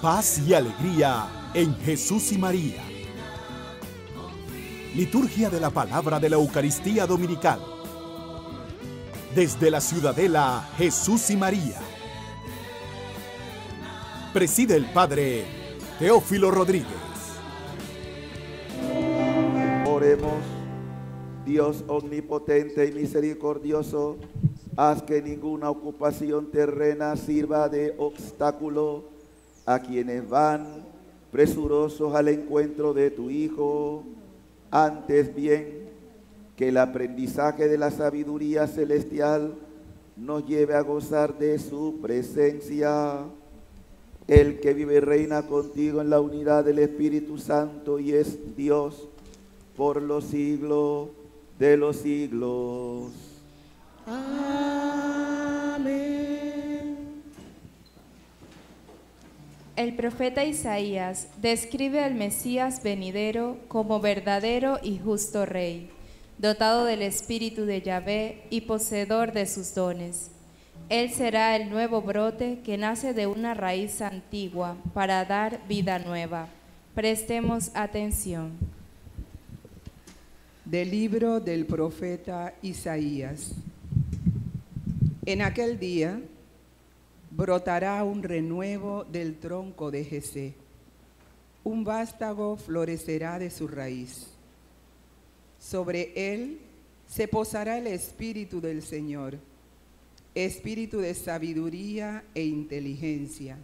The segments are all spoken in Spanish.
paz y alegría en Jesús y María. Liturgia de la Palabra de la Eucaristía Dominical. Desde la Ciudadela Jesús y María. Preside el Padre Teófilo Rodríguez. Oremos, Dios omnipotente y misericordioso, haz que ninguna ocupación terrena sirva de obstáculo a quienes van presurosos al encuentro de tu Hijo. Antes bien, que el aprendizaje de la sabiduría celestial nos lleve a gozar de su presencia. El que vive y reina contigo en la unidad del Espíritu Santo y es Dios por los siglos de los siglos. Amén. El profeta Isaías describe al Mesías venidero como verdadero y justo rey, dotado del espíritu de Yahvé y poseedor de sus dones. Él será el nuevo brote que nace de una raíz antigua para dar vida nueva. Prestemos atención. Del libro del profeta Isaías. En aquel día brotará un renuevo del tronco de Jesé. Un vástago florecerá de su raíz. Sobre él se posará el espíritu del Señor, espíritu de sabiduría e inteligencia,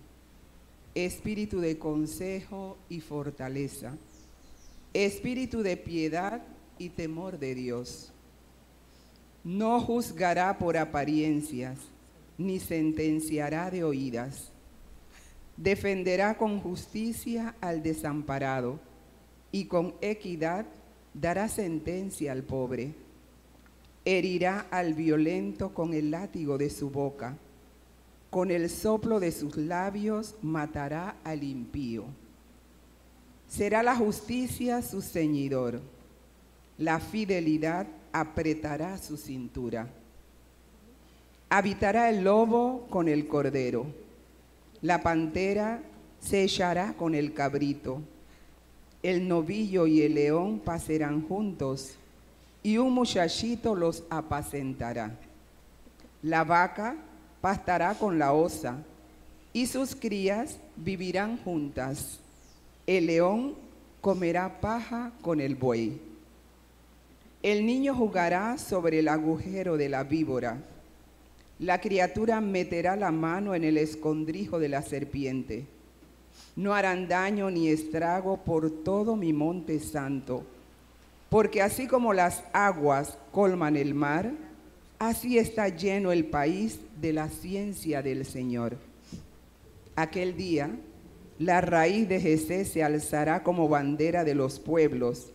espíritu de consejo y fortaleza, espíritu de piedad y temor de Dios. No juzgará por apariencias, ni sentenciará de oídas. Defenderá con justicia al desamparado, y con equidad dará sentencia al pobre. Herirá al violento con el látigo de su boca, con el soplo de sus labios matará al impío. Será la justicia su ceñidor la fidelidad apretará su cintura. Habitará el lobo con el cordero. La pantera se echará con el cabrito. El novillo y el león pasarán juntos, y un muchachito los apacentará. La vaca pastará con la osa, y sus crías vivirán juntas. El león comerá paja con el buey. El niño jugará sobre el agujero de la víbora. La criatura meterá la mano en el escondrijo de la serpiente. No harán daño ni estrago por todo mi monte santo, porque así como las aguas colman el mar, así está lleno el país de la ciencia del Señor. Aquel día, la raíz de Jesé se alzará como bandera de los pueblos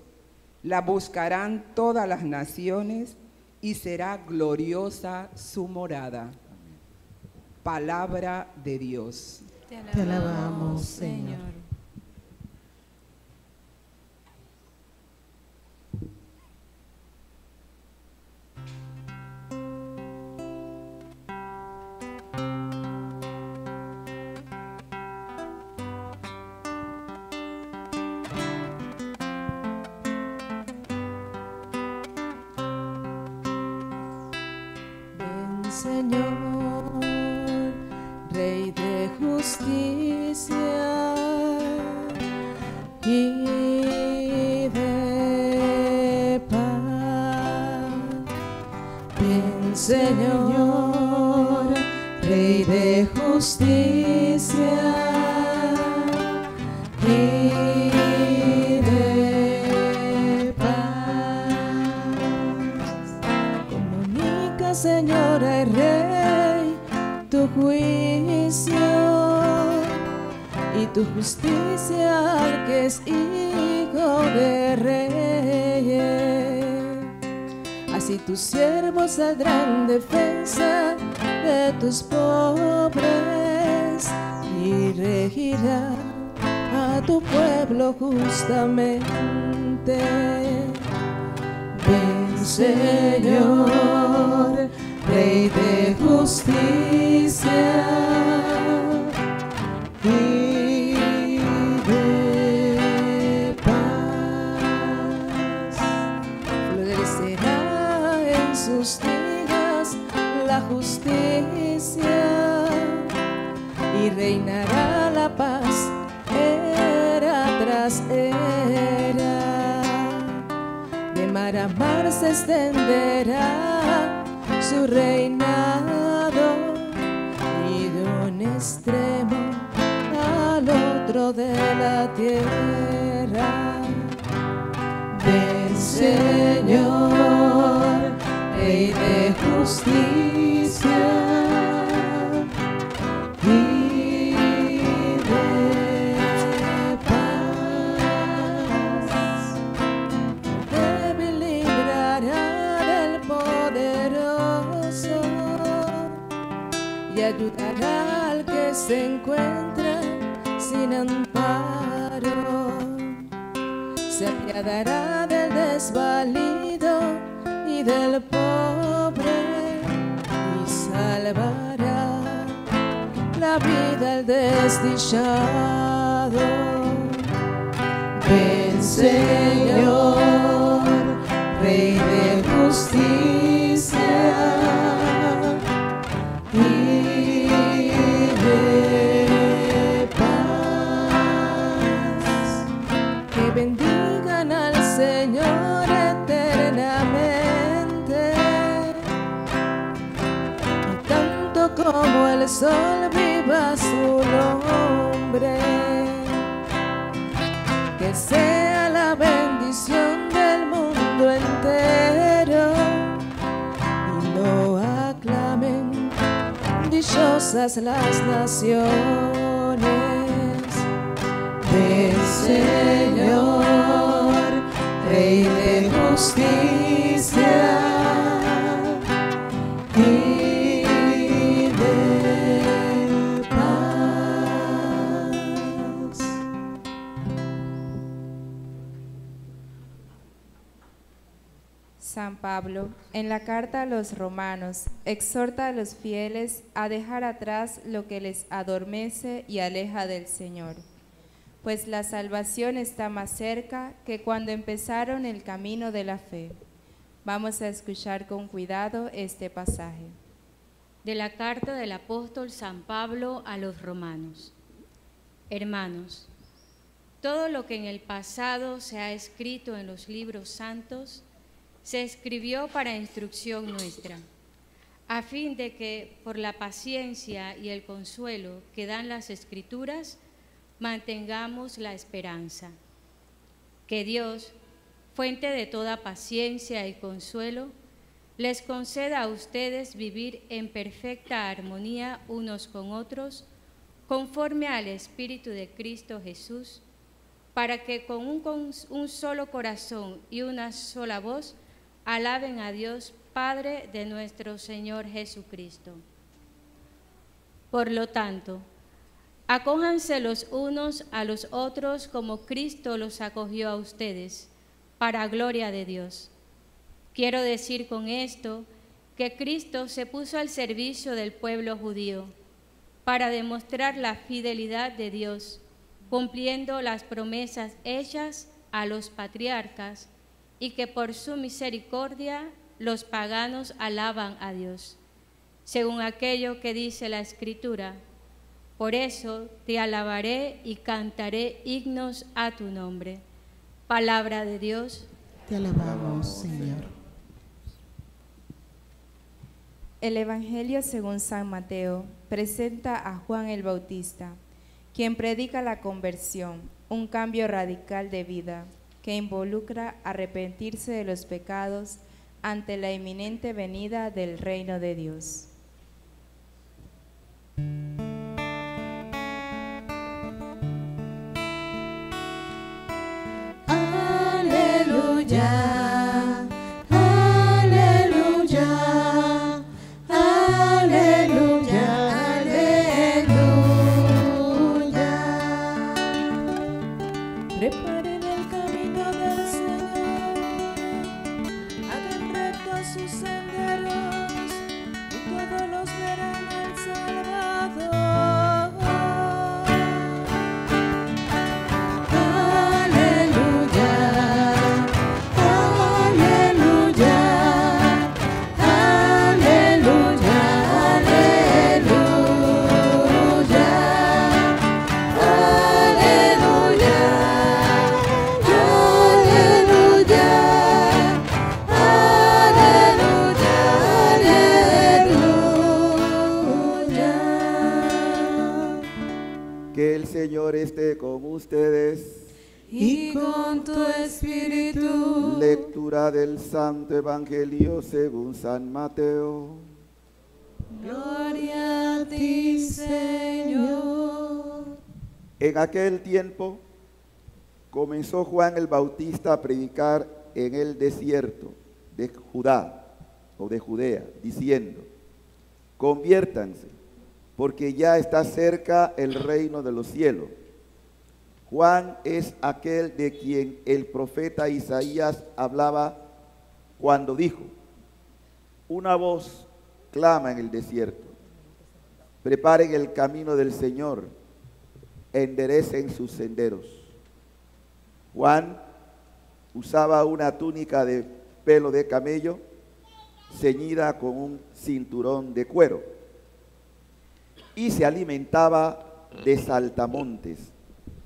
la buscarán todas las naciones y será gloriosa su morada. Palabra de Dios. Te alabamos, Señor. Señor, Rey de justicia y de paz. Ven, Señor, Rey de justicia juicio y tu justicia al que es hijo de rey. Así tus siervos saldrán en defensa de tus pobres y regirán a tu pueblo justamente. Ven, Señor, Rey de justicia y de paz. Florecerá en sus días la justicia y reinará la paz era tras era. De mar a mar se extenderá su reinado y de un extremo al otro de la tierra. Ven Señor, Rey de justicia. En la carta a los romanos, exhorta a los fieles a dejar atrás lo que les adormece y aleja del Señor, pues la salvación está más cerca que cuando empezaron el camino de la fe. Vamos a escuchar con cuidado este pasaje. de la carta del apóstol San Pablo a los romanos. Hermanos, todo lo que en el pasado se ha escrito en los libros santos se escribió para instrucción nuestra, a fin de que por la paciencia y el consuelo que dan las escrituras mantengamos la esperanza. Que Dios, fuente de toda paciencia y consuelo, les conceda a ustedes vivir en perfecta armonía unos con otros, conforme al Espíritu de Cristo Jesús, para que con un, solo corazón y una sola voz alaben a Dios, Padre de nuestro Señor Jesucristo. Por lo tanto, acójanse los unos a los otros como Cristo los acogió a ustedes, para gloria de Dios. Quiero decir con esto que Cristo se puso al servicio del pueblo judío para demostrar la fidelidad de Dios, cumpliendo las promesas hechas a los patriarcas y que por su misericordia los paganos alaban a Dios, según aquello que dice la Escritura. Por eso te alabaré y cantaré himnos a tu nombre. Palabra de Dios. Te alabamos, Señor. El Evangelio según San Mateo presenta a Juan el Bautista, quien predica la conversión, un cambio radical de vida que involucra arrepentirse de los pecados ante la inminente venida del reino de Dios. En aquel tiempo comenzó Juan el Bautista a predicar en el desierto de Judá o de Judea, diciendo, conviértanse, porque ya está cerca el reino de los cielos. Juan es aquel de quien el profeta Isaías hablaba cuando dijo, una voz clama en el desierto, preparen el camino del Señor, enderecen sus senderos. Juan usaba una túnica de pelo de camello ceñida con un cinturón de cuero y se alimentaba de saltamontes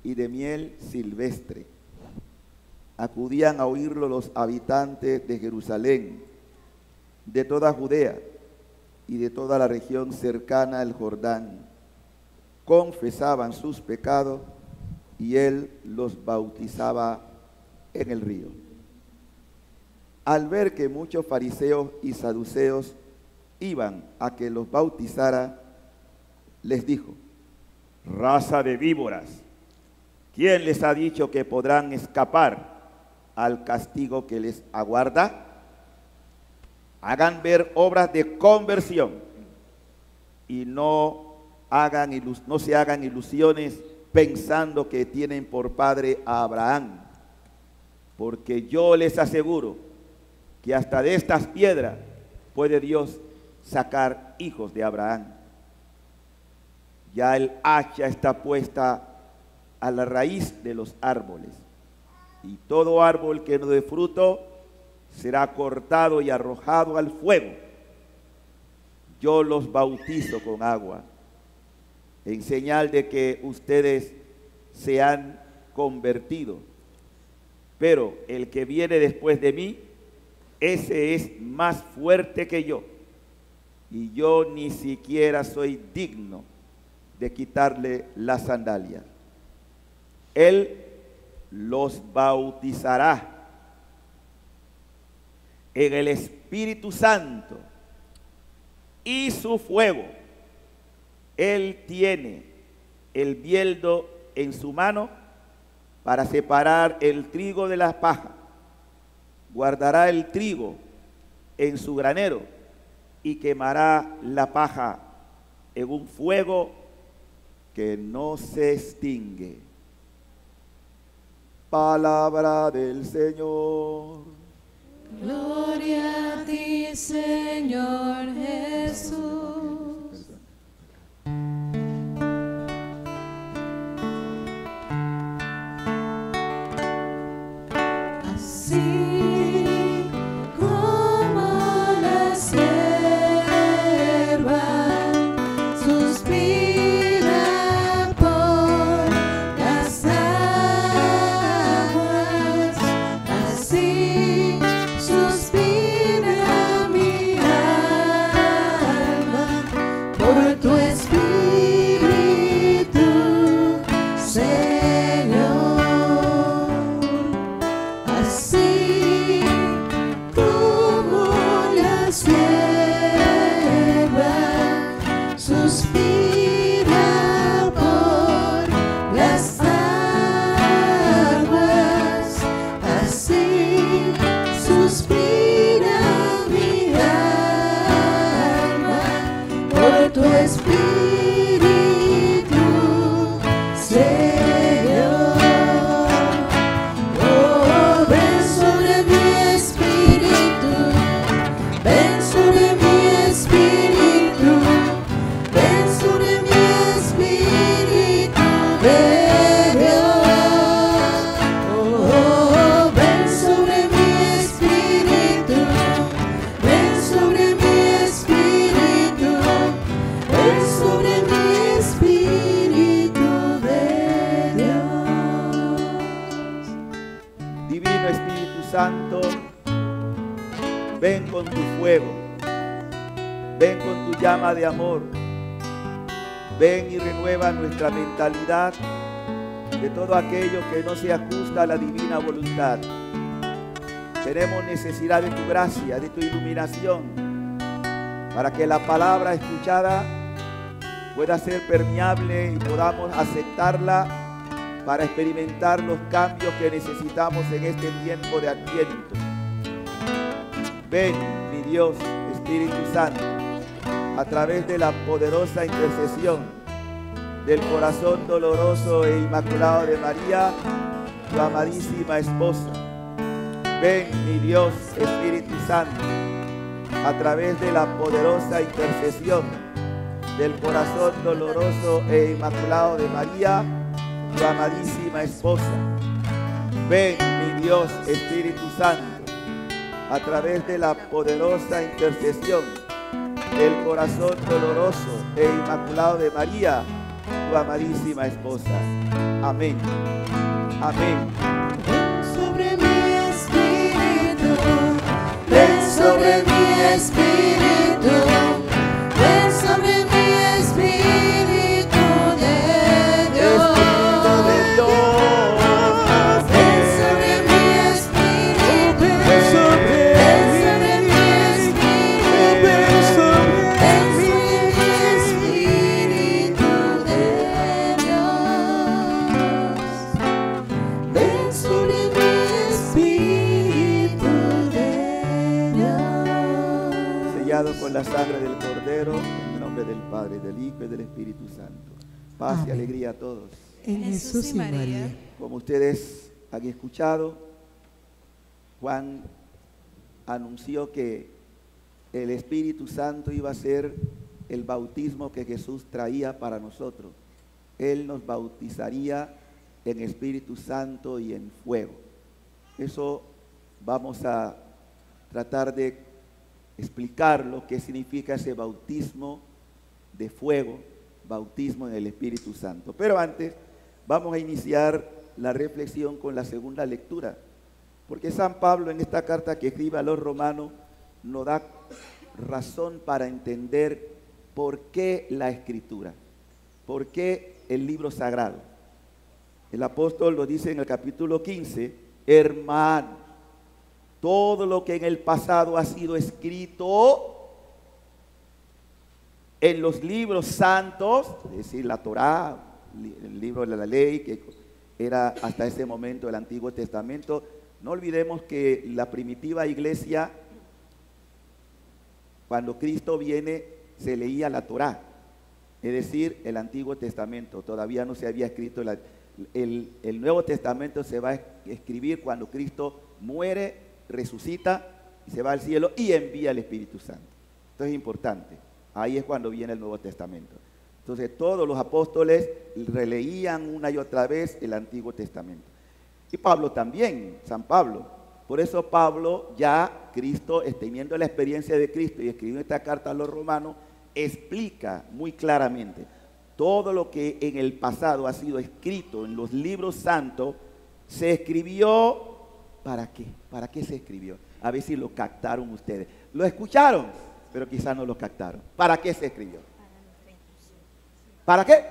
y de miel silvestre. Acudían a oírlo los habitantes de Jerusalén, de toda Judea y de toda la región cercana al Jordán. Confesaban sus pecados y él los bautizaba en el río. Al ver que muchos fariseos y saduceos iban a que los bautizara, les dijo, raza de víboras, ¿quién les ha dicho que podrán escapar al castigo que les aguarda? Hagan ver obras de conversión y no, hagan, no se hagan ilusiones pensando que tienen por padre a Abraham, porque yo les aseguro que hasta de estas piedras puede Dios sacar hijos de Abraham. Ya el hacha está puesta a la raíz de los árboles, y todo árbol que no dé fruto será cortado y arrojado al fuego. Yo los bautizo con agua, en señal de que ustedes se han convertido. Pero el que viene después de mí, ese es más fuerte que yo. Y yo ni siquiera soy digno de quitarle la sandalia. Él los bautizará en el Espíritu Santo y su fuego. Él tiene el bieldo en su mano para separar el trigo de la paja. Guardará el trigo en su granero y quemará la paja en un fuego que no se extingue. Palabra del Señor. Gloria a ti, Señor Jesús. Ven con tu llama de amor, Ven y renueva nuestra mentalidad de todo aquello que no se ajusta a la divina voluntad. Tenemos necesidad de tu gracia, de tu iluminación, para que la palabra escuchada pueda ser permeable y podamos aceptarla para experimentar los cambios que necesitamos en este tiempo de adviento. Ven, Dios, Espíritu Santo, a través de la poderosa intercesión del corazón doloroso e inmaculado de María, tu amadísima esposa. Ven, mi Dios, Espíritu Santo, a través de la poderosa intercesión del corazón doloroso e inmaculado de María, tu amadísima esposa. Ven, mi Dios, Espíritu Santo, a través de la poderosa intercesión del corazón doloroso e inmaculado de María, tu amadísima esposa. Amén. Amén. sobre mi espíritu, ven sobre mi espíritu, Con la sangre del Cordero, en el nombre del Padre, del Hijo y del Espíritu Santo. Paz y alegría a todos. En Jesús y María. Como ustedes han escuchado, Juan anunció que el Espíritu Santo iba a ser el bautismo que Jesús traía para nosotros. Él nos bautizaría en Espíritu Santo y en fuego. Eso vamos a tratar de explicar lo que significa ese bautismo de fuego, bautismo en el Espíritu Santo. Pero antes vamos a iniciar la reflexión con la segunda lectura, porque San Pablo en esta carta que escribe a los romanos nos da razón para entender por qué la escritura, por qué el libro sagrado. El apóstol lo dice en el capítulo 15, hermano, todo lo que en el pasado ha sido escrito en los libros santos, es decir, la Torá, el libro de la ley, que era hasta ese momento el Antiguo Testamento. No olvidemos que la primitiva iglesia, cuando Cristo viene, se leía la Torá, es decir, el Antiguo Testamento. Todavía no se había escrito el Nuevo Testamento se va a escribir cuando Cristo muere, resucita y se va al cielo y envía el Espíritu Santo. Esto es importante. Ahí es cuando viene el Nuevo Testamento. Entonces todos los apóstoles releían una y otra vez el Antiguo Testamento. Y Pablo también, San Pablo. Por eso Pablo, ya Cristo, teniendo la experiencia de Cristo y escribiendo esta carta a los romanos, explica muy claramente todo lo que en el pasado ha sido escrito en los libros santos, se escribió para qué? ¿Para qué se escribió? A ver si lo captaron ustedes. Lo escucharon, pero quizás no lo captaron. ¿Para qué se escribió? ¿Para qué?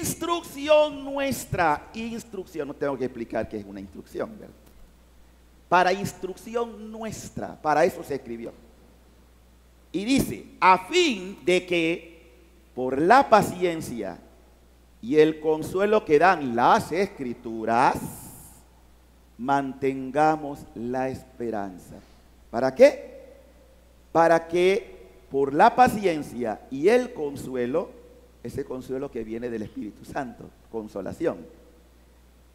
Instrucción nuestra. Instrucción. No tengo que explicar qué es una instrucción, ¿verdad? Para instrucción nuestra. Para eso se escribió. Y dice, a fin de que por la paciencia y el consuelo que dan las escrituras, mantengamos la esperanza. ¿Para qué? Para que por la paciencia y el consuelo, ese consuelo que viene del Espíritu Santo, consolación,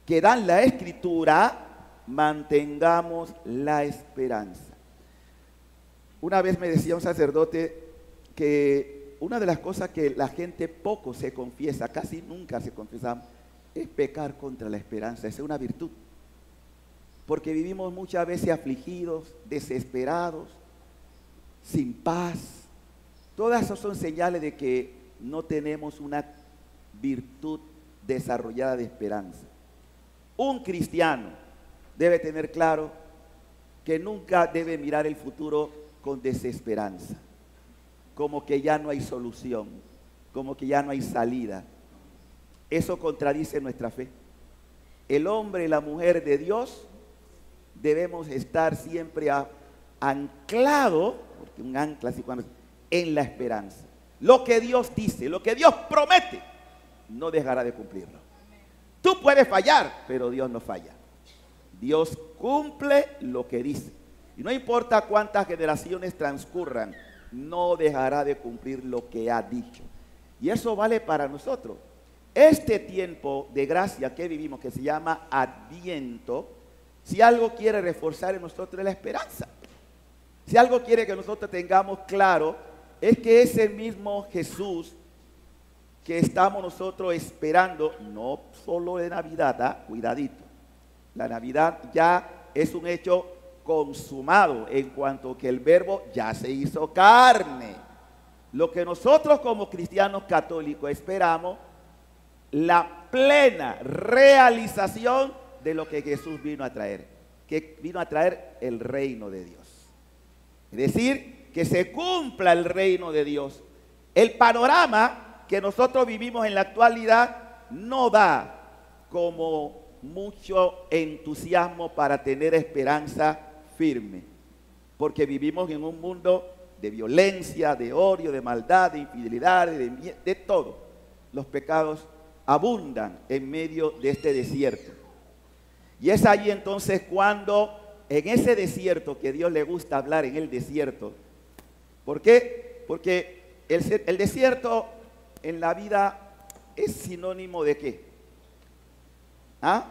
que dan la escritura, mantengamos la esperanza. Una vez me decía un sacerdote que una de las cosas que la gente poco se confiesa, casi nunca se confiesa, es pecar contra la esperanza, es una virtud. Porque vivimos muchas veces afligidos, desesperados, sin paz. Todas esas son señales de que no tenemos una virtud desarrollada de esperanza. Un cristiano debe tener claro que nunca debe mirar el futuro con desesperanza, como que ya no hay solución, como que ya no hay salida. Eso contradice nuestra fe. El hombre y la mujer de Dios debemos estar siempre a- anclado, porque un ancla así cuando en la esperanza. Lo que Dios dice, lo que Dios promete, no dejará de cumplirlo. Tú puedes fallar, pero Dios no falla. Dios cumple lo que dice. Y no importa cuántas generaciones transcurran, no dejará de cumplir lo que ha dicho. Y eso vale para nosotros. Este tiempo de gracia que vivimos, que se llama Adviento, si algo quiere reforzar en nosotros la esperanza. Si algo quiere que nosotros tengamos claro, es que ese mismo Jesús que estamos nosotros esperando, no solo de Navidad, ¿ah? cuidadito. La Navidad ya es un hecho consumado en cuanto que el verbo ya se hizo carne. Lo que nosotros como cristianos católicos esperamos, la plena realización de lo que Jesús vino a traer, que vino a traer el reino de Dios. Es decir, que se cumpla el reino de Dios. El panorama que nosotros vivimos en la actualidad no da como mucho entusiasmo para tener esperanza firme, porque vivimos en un mundo de violencia, de odio, de maldad, de infidelidad, de, de todo. Los pecados abundan en medio de este desierto. Y es ahí entonces cuando en ese desierto que Dios le gusta hablar en el desierto, ¿por qué? Porque el desierto en la vida es sinónimo de qué? ¿Ah?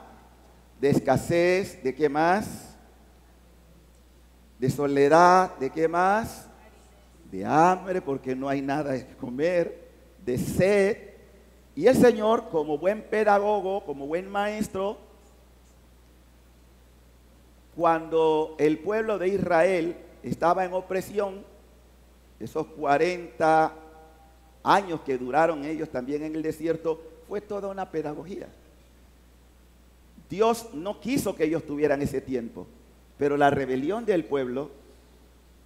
De escasez, ¿de qué más? De soledad, ¿de qué más? De hambre, porque no hay nada que comer, de sed. Y el Señor, como buen pedagogo, como buen maestro, cuando el pueblo de Israel estaba en opresión, esos 40 años que duraron ellos también en el desierto, fue toda una pedagogía. Dios no quiso que ellos tuvieran ese tiempo, pero la rebelión del pueblo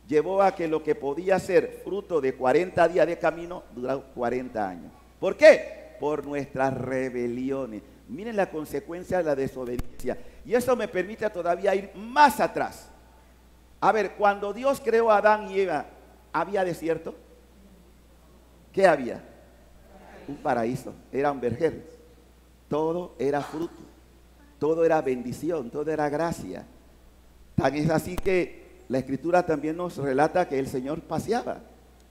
llevó a que lo que podía ser fruto de 40 días de camino durara 40 años. ¿Por qué? Por nuestras rebeliones. Miren la consecuencia de la desobediencia. Y eso me permite todavía ir más atrás. A ver, cuando Dios creó a Adán y Eva, ¿había desierto? ¿Qué había? Un paraíso, era un vergel. Todo era fruto, todo era bendición, todo era gracia. Tan es así que la escritura también nos relata que el Señor paseaba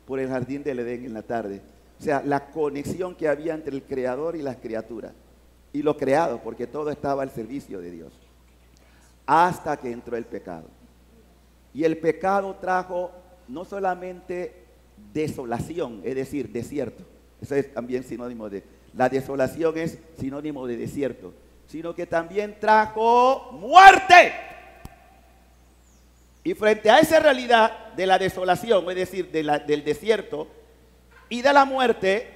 por el jardín del Edén en la tarde. O sea, la conexión que había entre el creador y las criaturas. Y lo creado, porque todo estaba al servicio de Dios. Hasta que entró el pecado. Y el pecado trajo no solamente desolación, es decir, desierto. Eso es también sinónimo de... La desolación es sinónimo de desierto. Sino que también trajo muerte. Y frente a esa realidad de la desolación, es decir, del desierto y de la muerte,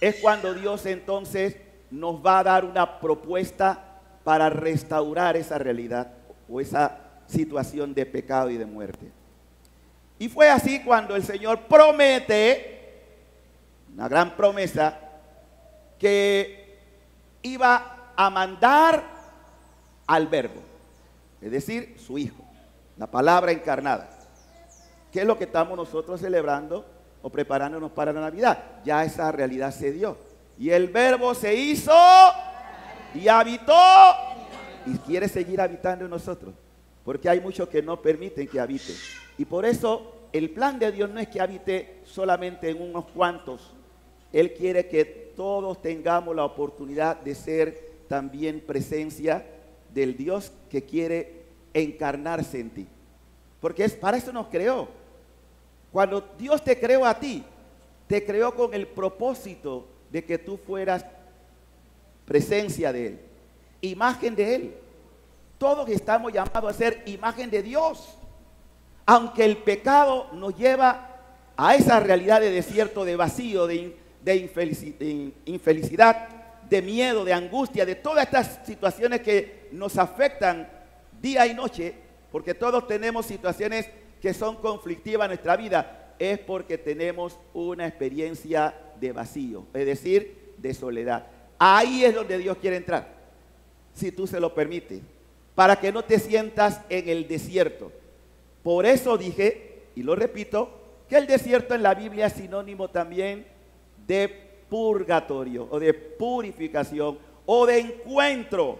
es cuando Dios entonces nos va a dar una propuesta para restaurar esa realidad o esa situación de pecado y de muerte. Y fue así cuando el Señor promete, una gran promesa, que iba a mandar al verbo, es decir, su Hijo, la palabra encarnada. ¿Qué es lo que estamos nosotros celebrando o preparándonos para la Navidad? Ya esa realidad se dio. Y el verbo se hizo y habitó y quiere seguir habitando en nosotros. Porque hay muchos que no permiten que habite. Y por eso el plan de Dios no es que habite solamente en unos cuantos. Él quiere que todos tengamos la oportunidad de ser también presencia del Dios que quiere encarnarse en ti. Porque es para eso nos creó. Cuando Dios te creó a ti, te creó con el propósito de que tú fueras presencia de Él, imagen de Él. Todos estamos llamados a ser imagen de Dios. Aunque el pecado nos lleva a esa realidad de desierto, de vacío, de, in- de infelici- de in- infelicidad, de miedo, de angustia, de todas estas situaciones que nos afectan día y noche, porque todos tenemos situaciones que son conflictivas en nuestra vida, es porque tenemos una experiencia de vacío, es decir, de soledad. Ahí es donde Dios quiere entrar, si tú se lo permites, para que no te sientas en el desierto. Por eso dije, y lo repito, que el desierto en la Biblia es sinónimo también de purgatorio o de purificación o de encuentro.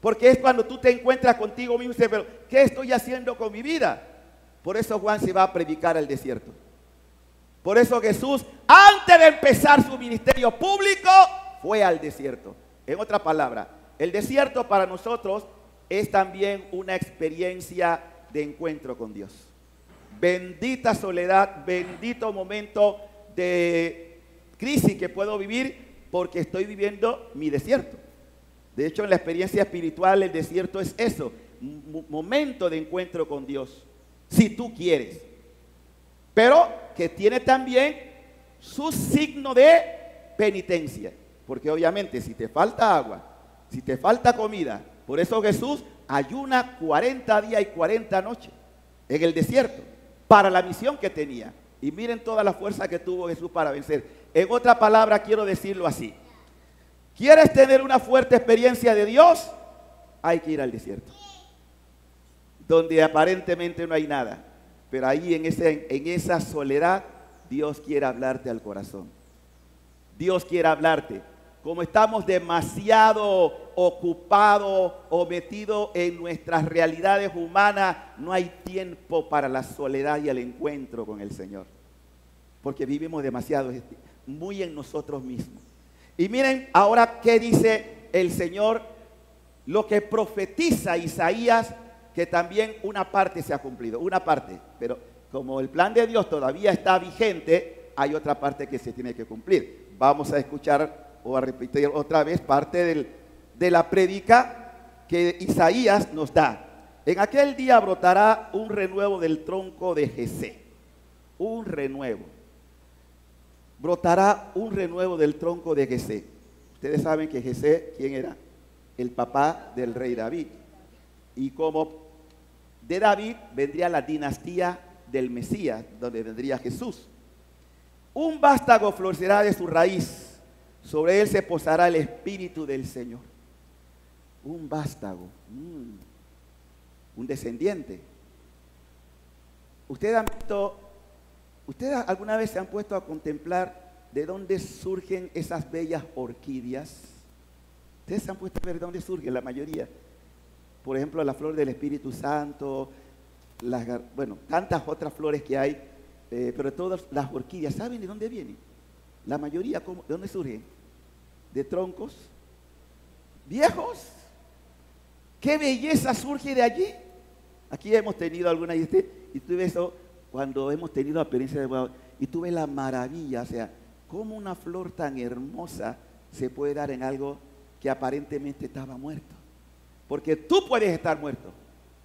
Porque es cuando tú te encuentras contigo mismo y dices, pero ¿qué estoy haciendo con mi vida? Por eso Juan se va a predicar al desierto. Por eso Jesús, antes de empezar su ministerio público, fue al desierto. En otra palabra, el desierto para nosotros es también una experiencia de encuentro con Dios. Bendita soledad, bendito momento de crisis que puedo vivir porque estoy viviendo mi desierto. De hecho, en la experiencia espiritual el desierto es eso, momento de encuentro con Dios, si tú quieres. Pero que tiene también su signo de penitencia. Porque obviamente si te falta agua, si te falta comida, por eso Jesús ayuna 40 días y 40 noches en el desierto para la misión que tenía. Y miren toda la fuerza que tuvo Jesús para vencer. En otra palabra quiero decirlo así. ¿Quieres tener una fuerte experiencia de Dios? Hay que ir al desierto. Donde aparentemente no hay nada. Pero ahí en, en esa soledad Dios quiere hablarte al corazón. Dios quiere hablarte. Como estamos demasiado ocupados o metidos en nuestras realidades humanas, no hay tiempo para la soledad y el encuentro con el Señor. Porque vivimos demasiado, muy en nosotros mismos. Y miren ahora qué dice el Señor, lo que profetiza Isaías, que también una parte se ha cumplido, una parte, pero como el plan de Dios todavía está vigente, hay otra parte que se tiene que cumplir. Vamos a escuchar o a repetir otra vez parte de la predica que Isaías nos da. En aquel día brotará un renuevo del tronco de Jesé, un renuevo brotará un renuevo del tronco de Jesé. Ustedes saben que Jesé, ¿quién era? El papá del rey David. Y como de David vendría la dinastía del Mesías, donde vendría Jesús. Un vástago florecerá de su raíz, sobre él se posará el espíritu del Señor. Un vástago, mm, un descendiente. Ustedes han visto ¿Ustedes alguna vez se han puesto a contemplar de dónde surgen esas bellas orquídeas? Ustedes se han puesto a ver de dónde surgen la mayoría. Por ejemplo, la flor del Espíritu Santo, bueno, tantas otras flores que hay, eh, pero todas las orquídeas, ¿saben de dónde vienen? La mayoría, ¿de dónde surgen? De troncos viejos. ¿Qué belleza surge de allí? Aquí hemos tenido alguna y, y tú ves eso cuando hemos tenido experiencia de y tuve la maravilla, o sea, cómo una flor tan hermosa se puede dar en algo que aparentemente estaba muerto. Porque tú puedes estar muerto,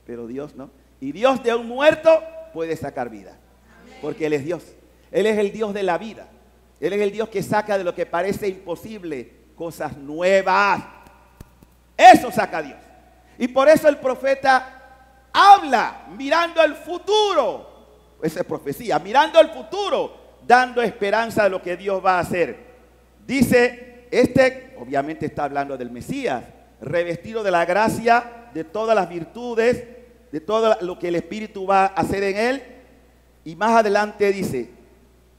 pero Dios no. Y Dios de un muerto puede sacar vida. Porque Él es Dios. Él es el Dios de la vida. Él es el Dios que saca de lo que parece imposible cosas nuevas. Eso saca Dios. Y por eso el profeta habla mirando al futuro esa es profecía, mirando al futuro, dando esperanza de lo que Dios va a hacer. Dice, este obviamente está hablando del Mesías, revestido de la gracia, de todas las virtudes, de todo lo que el Espíritu va a hacer en él. Y más adelante dice,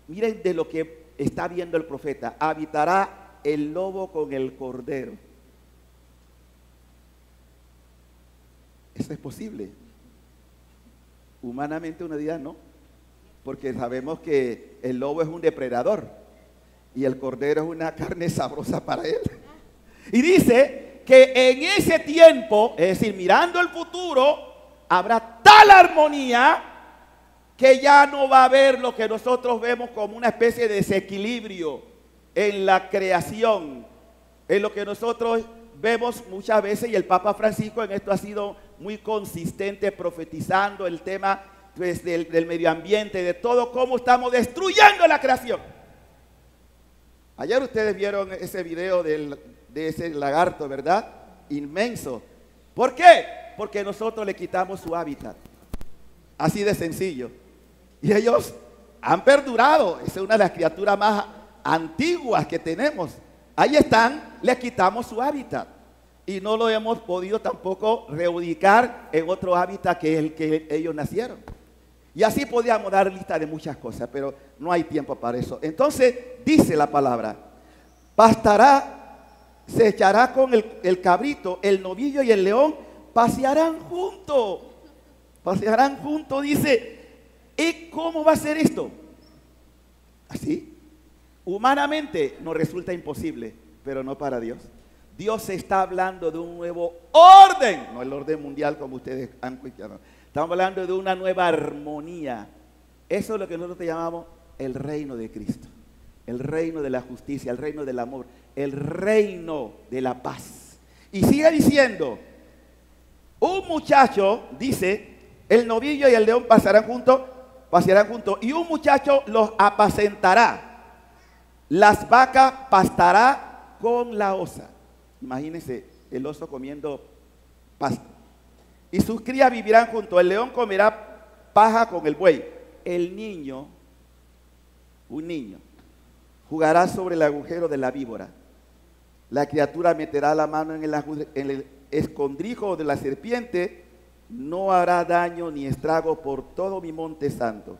miren de lo que está viendo el profeta, habitará el lobo con el cordero. Eso es posible. Humanamente una día no porque sabemos que el lobo es un depredador y el cordero es una carne sabrosa para él. Y dice que en ese tiempo, es decir, mirando el futuro, habrá tal armonía que ya no va a haber lo que nosotros vemos como una especie de desequilibrio en la creación, en lo que nosotros vemos muchas veces, y el Papa Francisco en esto ha sido muy consistente profetizando el tema pues, del, medio ambiente, de todo, cómo estamos destruyendo la creación. Ayer ustedes vieron ese video de ese lagarto, ¿verdad? Inmenso. ¿Por qué? Porque nosotros le quitamos su hábitat. Así de sencillo. Y ellos han perdurado. Es una de las criaturas más, antiguas que tenemos, ahí están, le quitamos su hábitat. Y no lo hemos podido tampoco reubicar en otro hábitat que es el que ellos nacieron. Y así podíamos dar lista de muchas cosas, pero no hay tiempo para eso. Entonces dice la palabra, pastará, se echará con el, el cabrito, el novillo y el león, pasearán juntos. Pasearán juntos, dice. ¿Y cómo va a ser esto? Así. Humanamente nos resulta imposible, pero no para Dios. Dios está hablando de un nuevo orden, no el orden mundial como ustedes han cuestionado. Estamos hablando de una nueva armonía. Eso es lo que nosotros llamamos el reino de Cristo, el reino de la justicia, el reino del amor, el reino de la paz. Y sigue diciendo, un muchacho, dice, el novillo y el león pasarán juntos, pasearán juntos, y un muchacho los apacentará. Las vacas pastará con la osa. Imagínense el oso comiendo pasto. Y sus crías vivirán junto. El león comerá paja con el buey. El niño, un niño, jugará sobre el agujero de la víbora. La criatura meterá la mano en el, en el escondrijo de la serpiente. No hará daño ni estrago por todo mi monte santo.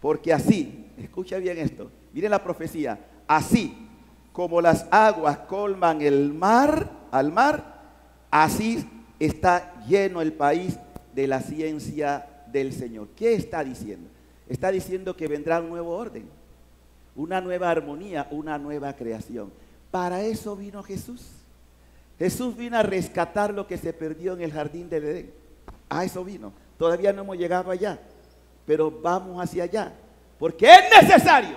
Porque así, escucha bien esto, miren la profecía, así como las aguas colman el mar, al mar, así está lleno el país de la ciencia del Señor. ¿Qué está diciendo? Está diciendo que vendrá un nuevo orden, una nueva armonía, una nueva creación. Para eso vino Jesús. Jesús vino a rescatar lo que se perdió en el jardín del Edén. A eso vino. Todavía no hemos llegado allá, pero vamos hacia allá. Porque es necesario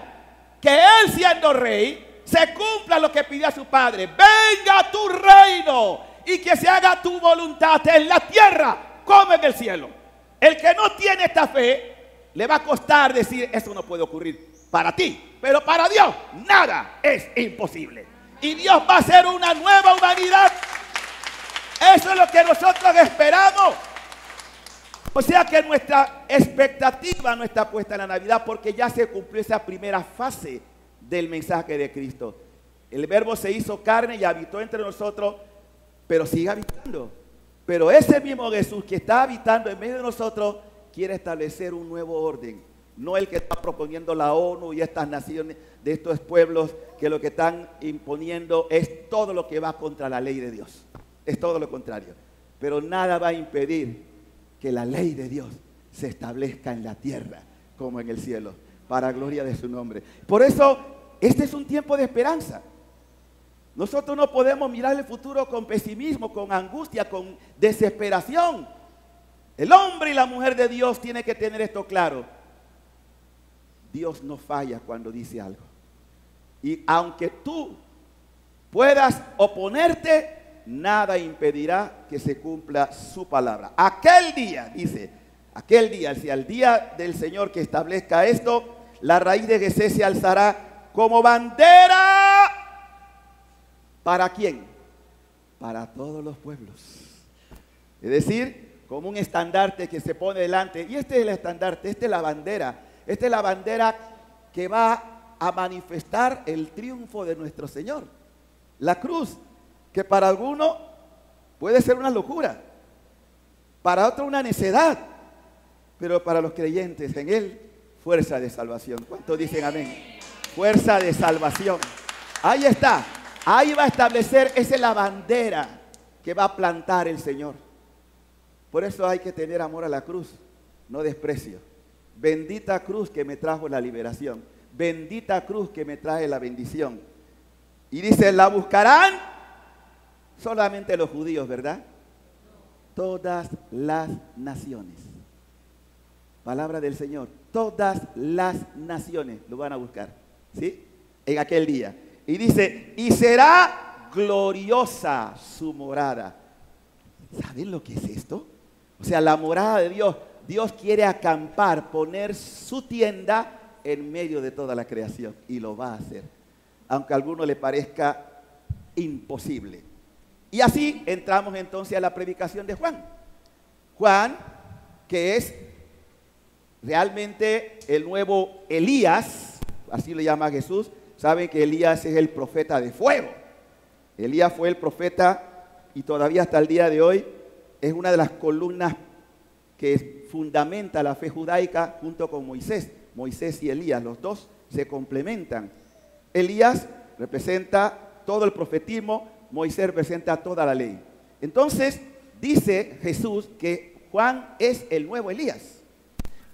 que Él siendo rey, se cumpla lo que pidió a su padre. Venga tu reino y que se haga tu voluntad en la tierra como en el cielo. El que no tiene esta fe, le va a costar decir, eso no puede ocurrir para ti, pero para Dios nada es imposible. Y Dios va a hacer una nueva humanidad. Eso es lo que nosotros esperamos. O sea que nuestra expectativa no está puesta en la Navidad porque ya se cumplió esa primera fase del mensaje de Cristo. El verbo se hizo carne y habitó entre nosotros, pero sigue habitando. Pero ese mismo Jesús que está habitando en medio de nosotros quiere establecer un nuevo orden. No el que está proponiendo la ONU y estas naciones de estos pueblos que lo que están imponiendo es todo lo que va contra la ley de Dios. Es todo lo contrario. Pero nada va a impedir que la ley de Dios se establezca en la tierra como en el cielo, para gloria de su nombre. Por eso, este es un tiempo de esperanza. Nosotros no podemos mirar el futuro con pesimismo, con angustia, con desesperación. El hombre y la mujer de Dios tienen que tener esto claro. Dios no falla cuando dice algo. Y aunque tú puedas oponerte, nada impedirá que se cumpla su palabra. Aquel día, dice, aquel día, si al día del Señor que establezca esto, la raíz de Jesús se alzará como bandera. ¿Para quién? Para todos los pueblos. Es decir, como un estandarte que se pone delante. Y este es el estandarte, esta es la bandera. Esta es la bandera que va a manifestar el triunfo de nuestro Señor. La cruz, que para alguno puede ser una locura, para otro una necedad, pero para los creyentes en Él, fuerza de salvación. ¿Cuántos dicen amén? Fuerza de salvación. Ahí está. Ahí va a establecer, esa es la bandera que va a plantar el Señor. Por eso hay que tener amor a la cruz, no desprecio. Bendita cruz que me trajo la liberación. Bendita cruz que me trae la bendición. Y dice, la buscarán solamente los judíos, ¿verdad? Todas las naciones. Palabra del Señor. Todas las naciones lo van a buscar. ¿Sí? En aquel día. Y dice, y será gloriosa su morada. ¿Saben lo que es esto? O sea, la morada de Dios. Dios quiere acampar, poner su tienda en medio de toda la creación. Y lo va a hacer. Aunque a alguno le parezca imposible. Y así entramos entonces a la predicación de Juan. Juan, que es realmente el nuevo Elías, así le llama Jesús, saben que Elías es el profeta de fuego. Elías fue el profeta y todavía hasta el día de hoy es una de las columnas que fundamenta la fe judaica junto con Moisés. Moisés y Elías, los dos se complementan. Elías representa todo el profetismo, Moisés representa toda la ley. Entonces, dice Jesús que Juan es el nuevo Elías.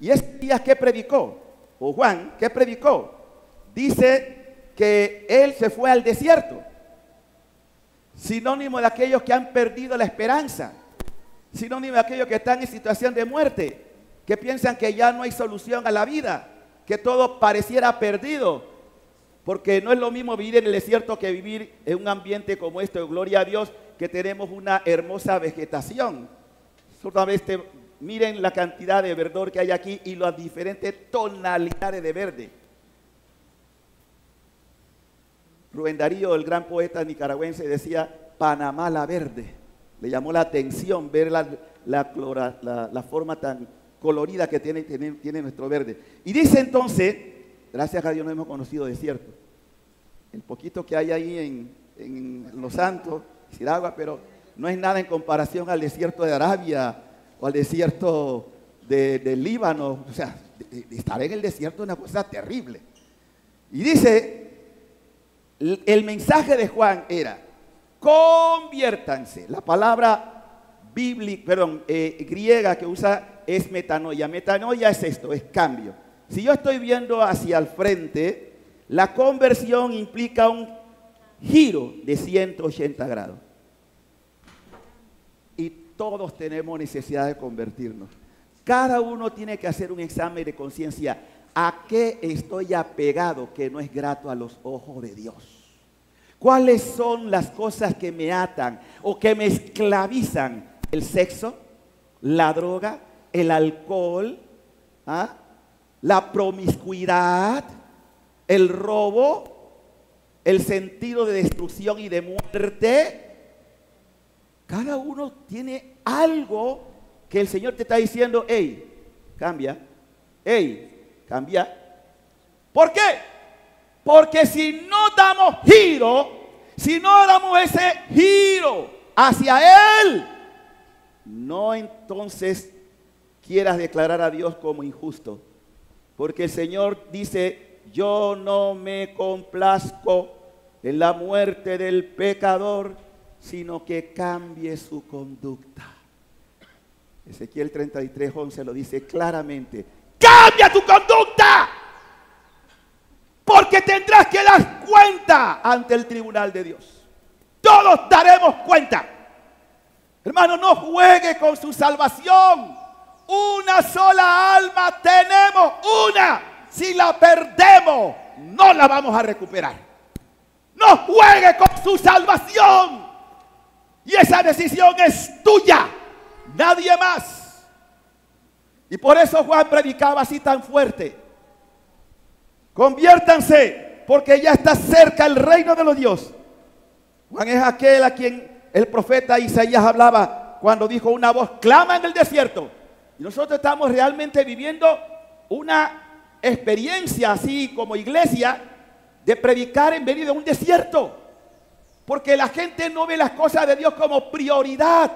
¿Y ese Elías qué predicó? O Juan, ¿qué predicó? Dice que él se fue al desierto. Sinónimo de aquellos que han perdido la esperanza. Sinónimo de aquellos que están en situación de muerte. Que piensan que ya no hay solución a la vida. Que todo pareciera perdido. Porque no es lo mismo vivir en el desierto que vivir en un ambiente como este. Gloria a Dios que tenemos una hermosa vegetación. Solamente miren la cantidad de verdor que hay aquí y las diferentes tonalidades de verde. Rubén Darío, el gran poeta nicaragüense, decía Panamá la verde. Le llamó la atención ver la, la, forma tan colorida que tiene, tiene, nuestro verde. Y dice entonces, gracias a Dios no hemos conocido desierto. El poquito que hay ahí en, Los Santos, Siragua, pero no es nada en comparación al desierto de Arabia o al desierto de, Líbano. O sea, estar en el desierto es una cosa terrible. Y dice, el mensaje de Juan era, conviértanse. La palabra bíblica, perdón, eh, griega que usa es metanoia. Metanoia es esto, es cambio. Si yo estoy viendo hacia el frente, la conversión implica un giro de 180 grados. Y todos tenemos necesidad de convertirnos. Cada uno tiene que hacer un examen de conciencia. ¿A qué estoy apegado que no es grato a los ojos de Dios? ¿Cuáles son las cosas que me atan o que me esclavizan? El sexo, la droga, el alcohol, ¿ah? La promiscuidad, el robo, el sentido de destrucción y de muerte. Cada uno tiene algo que el Señor te está diciendo, hey, cambia, hey, cambia. ¿Por qué? Porque si no damos giro, si no damos ese giro hacia Él, no entonces quieras declarar a Dios como injusto. Porque el Señor dice, yo no me complazco en la muerte del pecador, sino que cambie su conducta. Ezequiel 33, 11 lo dice claramente. Cambia tu conducta. Porque tendrás que dar cuenta ante el tribunal de Dios. Todos daremos cuenta. Hermano, no juegue con su salvación. Una sola alma tenemos, una si la perdemos, no la vamos a recuperar. No juegue con su salvación. Y esa decisión es tuya, nadie más. Y por eso Juan predicaba así tan fuerte. Conviértanse, porque ya está cerca el reino de los dioses. Juan es aquel a quien el profeta Isaías hablaba cuando dijo una voz, clama en el desierto. Y nosotros estamos realmente viviendo una experiencia así como iglesia de predicar en medio de un desierto. Porque la gente no ve las cosas de Dios como prioridad.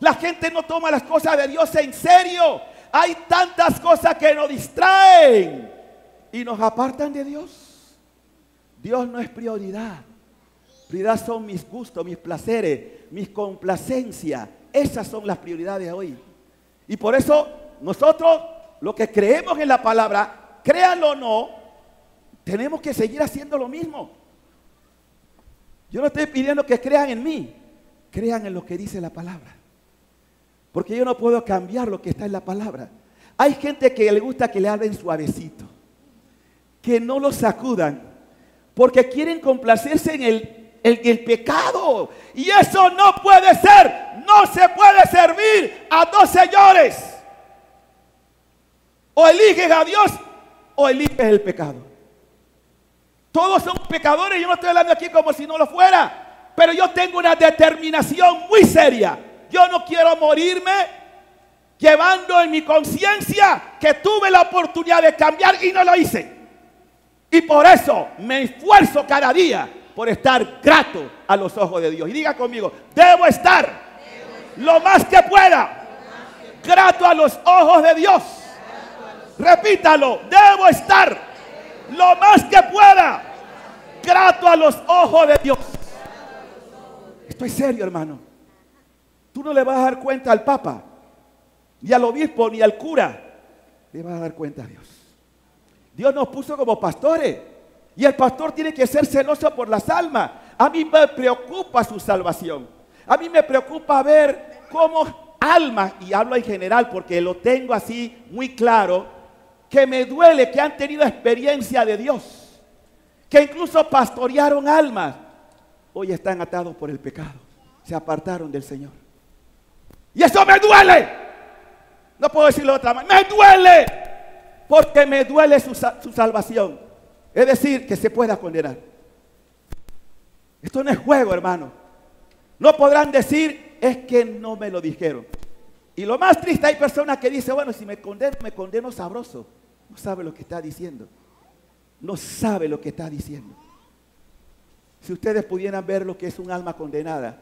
La gente no toma las cosas de Dios en serio. Hay tantas cosas que nos distraen y nos apartan de Dios. Dios no es prioridad. Prioridad son mis gustos, mis placeres, mis complacencias. Esas son las prioridades de hoy. Y por eso nosotros lo que creemos en la palabra, créanlo o no, tenemos que seguir haciendo lo mismo. Yo no estoy pidiendo que crean en mí, crean en lo que dice la palabra. Porque yo no puedo cambiar lo que está en la palabra. Hay gente que le gusta que le hablen suavecito, que no lo sacudan, porque quieren complacerse en el, el pecado. Y eso no puede ser. No se puede servir a dos señores. O eliges a Dios o eliges el pecado. Todos somos pecadores. Yo no estoy hablando aquí como si no lo fuera. Pero yo tengo una determinación muy seria. Yo no quiero morirme llevando en mi conciencia que tuve la oportunidad de cambiar y no lo hice. Y por eso me esfuerzo cada día por estar grato a los ojos de Dios. Y diga conmigo, debo estar lo más que pueda grato a los ojos de Dios. Repítalo, debo estar lo más que pueda grato a los ojos de Dios. Estoy serio, hermano. Tú no le vas a dar cuenta al Papa, ni al obispo, ni al cura. Le vas a dar cuenta a Dios. Dios nos puso como pastores. Y el pastor tiene que ser celoso por las almas. A mí me preocupa su salvación. A mí me preocupa ver cómo almas, y hablo en general porque lo tengo así muy claro, que me duele que han tenido experiencia de Dios, que incluso pastorearon almas, hoy están atados por el pecado, se apartaron del Señor. Y eso me duele. No puedo decirlo de otra manera. Me duele. Porque me duele su, su salvación. Es decir, que se pueda condenar. Esto no es juego, hermano. No podrán decir, es que no me lo dijeron. Y lo más triste, hay personas que dicen, bueno, si me condeno, me condeno sabroso. No sabe lo que está diciendo. No sabe lo que está diciendo. Si ustedes pudieran ver lo que es un alma condenada.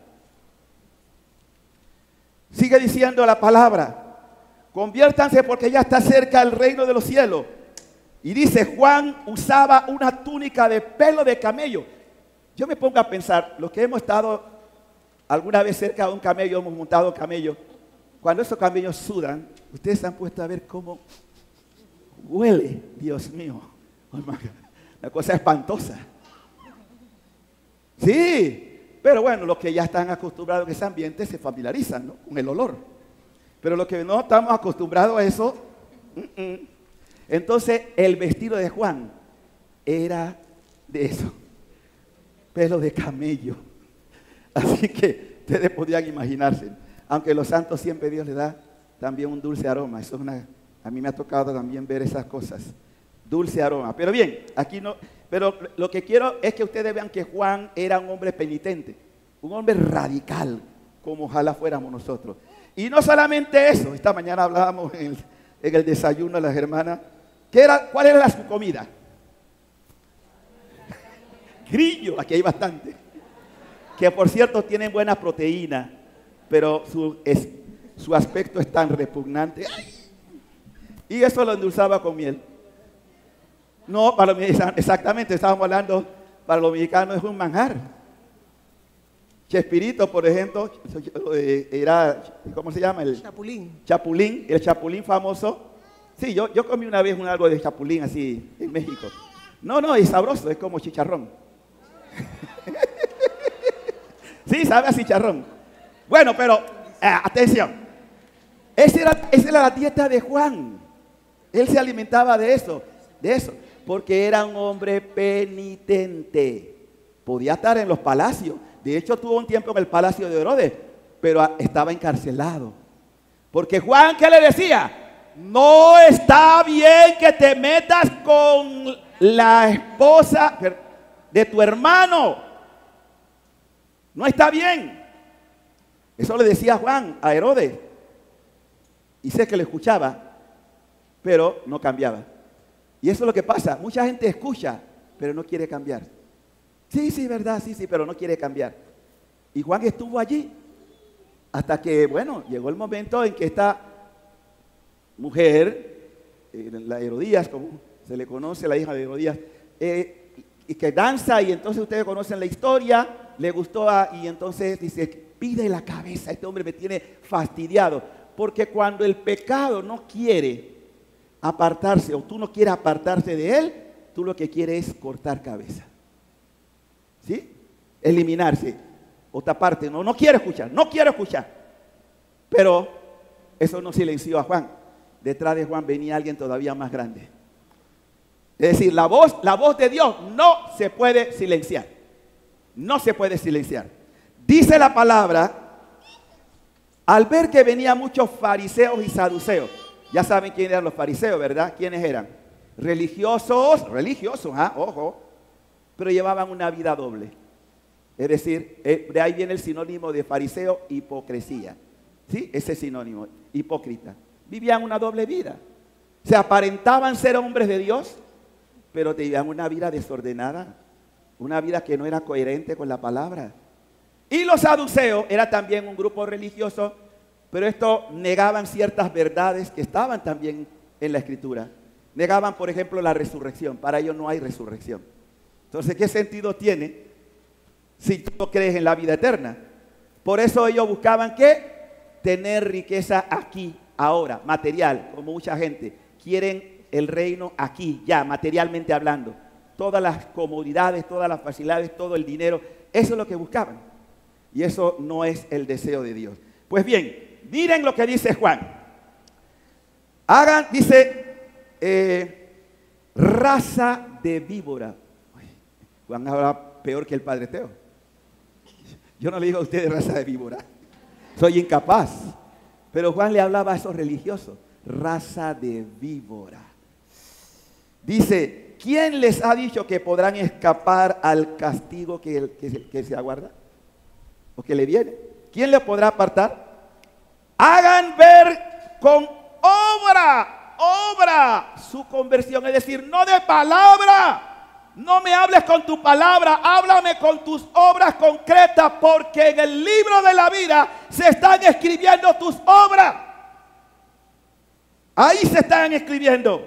Sigue diciendo la palabra. Conviértanse porque ya está cerca el reino de los cielos. Y dice, Juan usaba una túnica de pelo de camello. Yo me pongo a pensar, los que hemos estado alguna vez cerca de un camello, hemos montado camello. Cuando esos camellos sudan, ustedes se han puesto a ver cómo huele, Dios mío. Una cosa espantosa. Sí, pero bueno, los que ya están acostumbrados a ese ambiente se familiarizan con el olor. Pero los que no estamos acostumbrados a eso, entonces el vestido de Juan era de eso, pelo de camello. Así que ustedes podían imaginarse, aunque los santos siempre Dios les da también un dulce aroma. Eso es una, a mí me ha tocado también ver esas cosas. Dulce aroma. Pero bien, aquí no, pero lo que quiero es que ustedes vean que Juan era un hombre penitente, un hombre radical, como ojalá fuéramos nosotros. Y no solamente eso, esta mañana hablábamos en el, desayuno de las hermanas, era, ¿cuál era su comida? Grillo, aquí hay bastante. Que por cierto tienen buena proteína, pero su, su aspecto es tan repugnante. Y eso lo endulzaba con miel. No, para los exactamente, estábamos hablando, para los mexicanos es un manjar. Chespirito, por ejemplo, era, ¿cómo se llama? El chapulín. Chapulín, el chapulín famoso. Sí, yo, yo comí una vez un algo de chapulín así en México. No, no, es sabroso, es como chicharrón. sí, sabe a chicharrón. Bueno, pero eh, atención. Esa era, esa era la dieta de Juan. Él se alimentaba de eso, de eso porque era un hombre penitente. Podía estar en los palacios. De hecho, tuvo un tiempo en el palacio de Herodes, pero estaba encarcelado. Porque Juan, ¿qué le decía? No está bien que te metas con la esposa de tu hermano. No está bien. Eso le decía Juan a Herodes. Y sé que le escuchaba, pero no cambiaba. Y eso es lo que pasa. Mucha gente escucha, pero no quiere cambiar. Sí, sí, verdad, sí, sí, pero no quiere cambiar. Y Juan estuvo allí hasta que, bueno, llegó el momento en que esta mujer, la Herodías, como se le conoce, la hija de Herodías, eh, y que danza y entonces ustedes conocen la historia, le gustó y entonces dice, pide la cabeza, este hombre me tiene fastidiado, porque cuando el pecado no quiere apartarse o tú no quieres apartarse de él, tú lo que quieres es cortar cabeza. ¿Sí? Eliminarse o taparte. No, no quiero escuchar, no quiero escuchar. Pero eso no silenció a Juan. Detrás de Juan venía alguien todavía más grande. Es decir, la voz, la voz de Dios no se puede silenciar. No se puede silenciar. Dice la palabra, al ver que venían muchos fariseos y saduceos, ya saben quiénes eran los fariseos, ¿verdad? ¿Quiénes eran? Religiosos, religiosos, ¿ah? ojo, pero llevaban una vida doble. Es decir, eh, de ahí viene el sinónimo de fariseo, hipocresía. ¿Sí? Ese sinónimo, hipócrita. Vivían una doble vida. Se aparentaban ser hombres de Dios, pero vivían una vida desordenada, una vida que no era coherente con la palabra. Y los saduceos era también un grupo religioso, pero esto negaban ciertas verdades que estaban también en la escritura. Negaban, por ejemplo, la resurrección. Para ellos no hay resurrección. Entonces, ¿qué sentido tiene si tú no crees en la vida eterna? Por eso ellos buscaban qué? Tener riqueza aquí, ahora, material, como mucha gente. Quieren el reino aquí, ya, materialmente hablando. Todas las comodidades, todas las facilidades, todo el dinero. Eso es lo que buscaban. Y eso no es el deseo de Dios. Pues bien, miren lo que dice Juan. Hagan, dice, eh, raza de víbora. Juan habla peor que el Padre Teo. Yo no le digo a ustedes raza de víbora. Soy incapaz. Pero Juan le hablaba a esos religiosos. Raza de víbora. Dice, ¿quién les ha dicho que podrán escapar al castigo que, que se aguarda? ¿O que le viene? ¿Quién le podrá apartar? Hagan ver con obra, obra su conversión. Es decir, no de palabra. No me hables con tu palabra, háblame con tus obras concretas, porque en el libro de la vida se están escribiendo tus obras. Ahí se están escribiendo.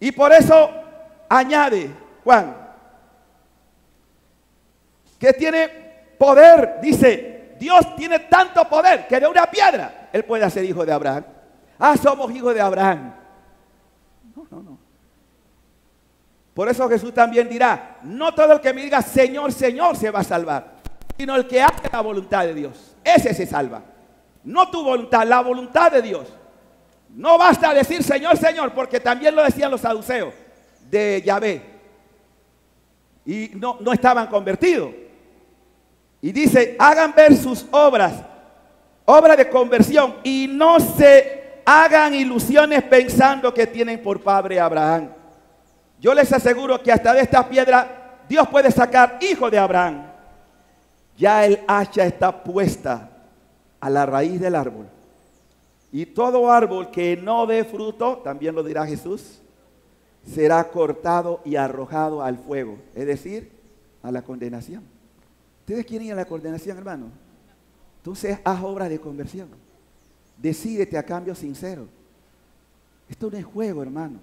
Y por eso añade Juan, que tiene poder, dice, Dios tiene tanto poder que de una piedra Él puede hacer hijo de Abraham. Ah, somos hijos de Abraham. No, no, no. Por eso Jesús también dirá, no todo el que me diga Señor, Señor se va a salvar, sino el que hace la voluntad de Dios. Ese se salva. No tu voluntad, la voluntad de Dios. No basta decir Señor, Señor, porque también lo decían los saduceos de Yahvé. Y no, no estaban convertidos. Y dice, hagan ver sus obras, obra de conversión, y no se hagan ilusiones pensando que tienen por padre Abraham. Yo les aseguro que hasta de esta piedra Dios puede sacar hijo de Abraham. Ya el hacha está puesta a la raíz del árbol. Y todo árbol que no dé fruto, también lo dirá Jesús, será cortado y arrojado al fuego, es decir, a la condenación. ¿Ustedes quieren ir a la condenación, hermano? Entonces haz obra de conversión. Decídete a cambio sincero. Esto no es juego, hermano.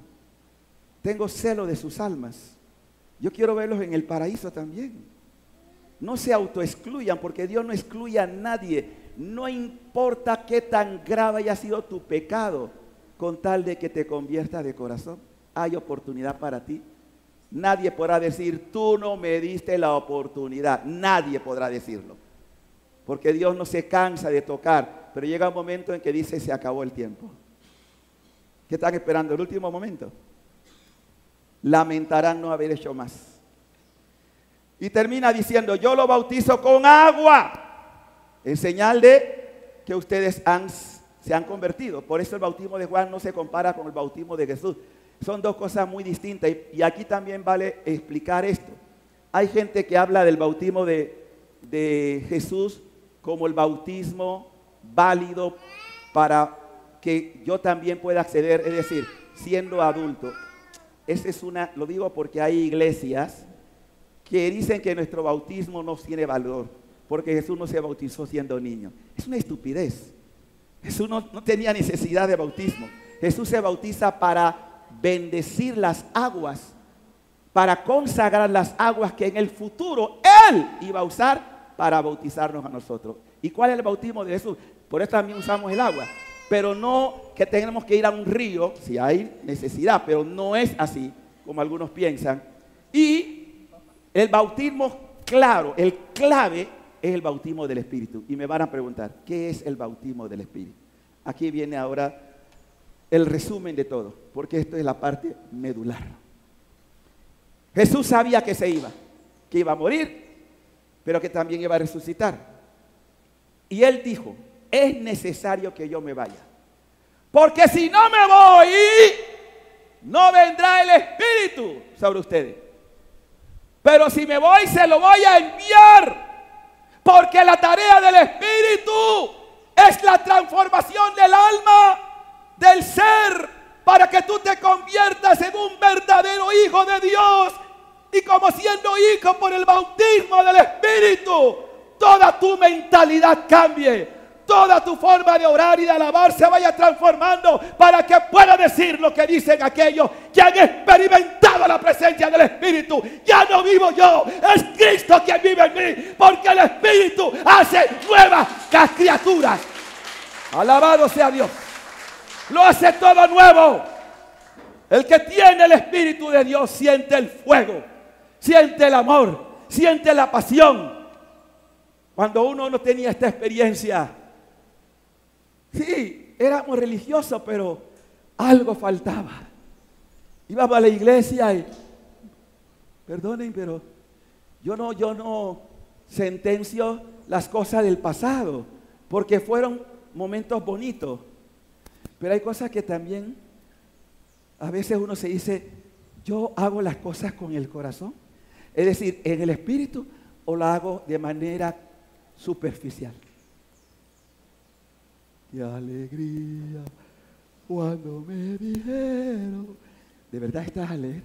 Tengo celo de sus almas. Yo quiero verlos en el paraíso también. No se autoexcluyan porque Dios no excluye a nadie. No importa qué tan grave haya sido tu pecado, con tal de que te conviertas de corazón. Hay oportunidad para ti. Nadie podrá decir, tú no me diste la oportunidad. Nadie podrá decirlo. Porque Dios no se cansa de tocar, pero llega un momento en que dice, se acabó el tiempo. ¿Qué están esperando? ¿El último momento? Lamentarán no haber hecho más. Y termina diciendo, yo lo bautizo con agua, en señal de que ustedes han, se han convertido. Por eso el bautismo de Juan no se compara con el bautismo de Jesús. Son dos cosas muy distintas. Y, aquí también vale explicar esto. Hay gente que habla del bautismo de, de Jesús como el bautismo válido para que yo también pueda acceder, es decir, siendo adulto. Esa es una, lo digo porque hay iglesias que dicen que nuestro bautismo no tiene valor, porque Jesús no se bautizó siendo niño. Es una estupidez. Jesús no, no tenía necesidad de bautismo. Jesús se bautiza para bendecir las aguas, para consagrar las aguas que en el futuro Él iba a usar para bautizarnos a nosotros. ¿Y cuál es el bautismo de Jesús? Por eso también usamos el agua pero no que tenemos que ir a un río, si hay necesidad, pero no es así, como algunos piensan. Y el bautismo claro, el clave es el bautismo del Espíritu. Y me van a preguntar, ¿qué es el bautismo del Espíritu? Aquí viene ahora el resumen de todo, porque esto es la parte medular. Jesús sabía que se iba, que iba a morir, pero que también iba a resucitar. Y él dijo, es necesario que yo me vaya. Porque si no me voy, no vendrá el Espíritu sobre ustedes. Pero si me voy, se lo voy a enviar. Porque la tarea del Espíritu es la transformación del alma, del ser, para que tú te conviertas en un verdadero hijo de Dios. Y como siendo hijo por el bautismo del Espíritu, toda tu mentalidad cambie. Toda tu forma de orar y de alabar se vaya transformando para que pueda decir lo que dicen aquellos que han experimentado la presencia del Espíritu. Ya no vivo yo, es Cristo quien vive en mí, porque el Espíritu hace nuevas criaturas. Alabado sea Dios. Lo hace todo nuevo. El que tiene el Espíritu de Dios siente el fuego, siente el amor, siente la pasión. Cuando uno no tenía esta experiencia, sí, éramos religiosos, pero algo faltaba. Íbamos a la iglesia y, perdonen, pero yo no, yo no sentencio las cosas del pasado, porque fueron momentos bonitos. Pero hay cosas que también, a veces uno se dice, yo hago las cosas con el corazón, es decir, en el espíritu, o lo hago de manera superficial. Qué alegría cuando me dijeron, ¿de verdad estás alegre?